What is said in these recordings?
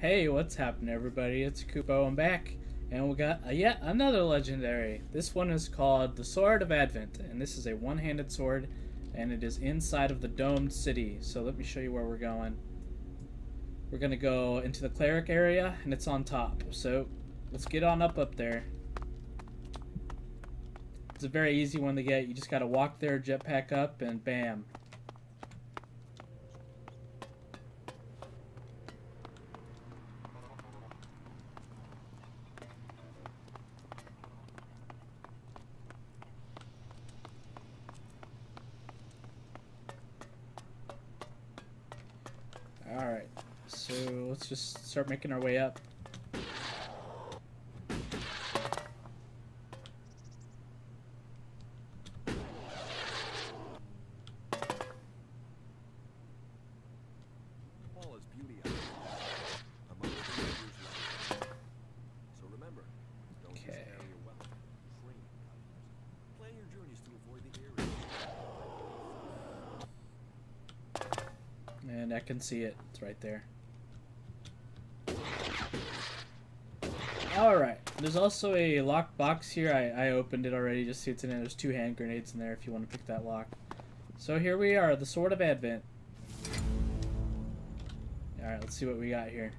Hey, what's happening, everybody? It's Kupo. I'm back, and we got yet another legendary. This one is called the Sword of Advent, and this is a one-handed sword, and it is inside of the domed city. So let me show you where we're going. We're gonna go into the cleric area, and it's on top. So let's get on up up there. It's a very easy one to get. You just gotta walk there, jetpack up, and bam, Alright, so let's just start making our way up. All is beauty out there, among the dangers lurk. So remember, don't just Okay. carry a weapon. Train others. Plan your journeys to avoid the area. And I can see it. It's right there. Alright, there's also a lock box here. I, I opened it already, just see it's in there. There's two hand grenades in there if you want to pick that lock. So here we are, the Sword of Advent. Alright, let's see what we got here.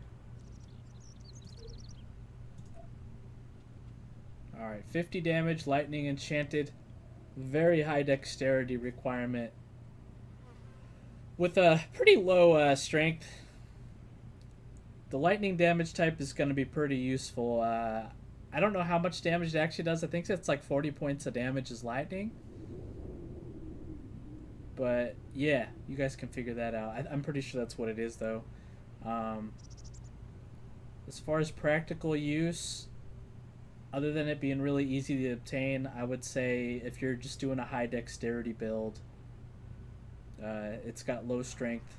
Alright, 50 damage, lightning enchanted. Very high dexterity requirement with a pretty low uh, strength. The lightning damage type is going to be pretty useful. Uh, I don't know how much damage it actually does. I think it's like 40 points of damage is lightning. But yeah, you guys can figure that out. I, I'm pretty sure that's what it is though. Um, as far as practical use, other than it being really easy to obtain, I would say if you're just doing a high dexterity build, uh, it's got low strength,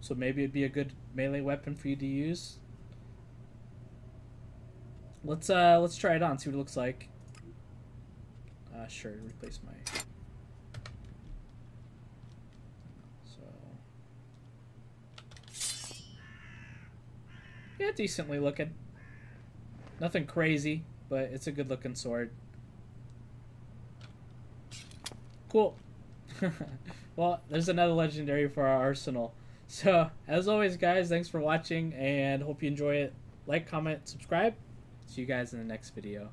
so maybe it'd be a good melee weapon for you to use. Let's uh let's try it on, see what it looks like. Uh, sure, replace my. So. Yeah, decently looking. Nothing crazy, but it's a good looking sword. Cool. well, there's another legendary for our arsenal. So, as always, guys, thanks for watching and hope you enjoy it. Like, comment, subscribe. See you guys in the next video.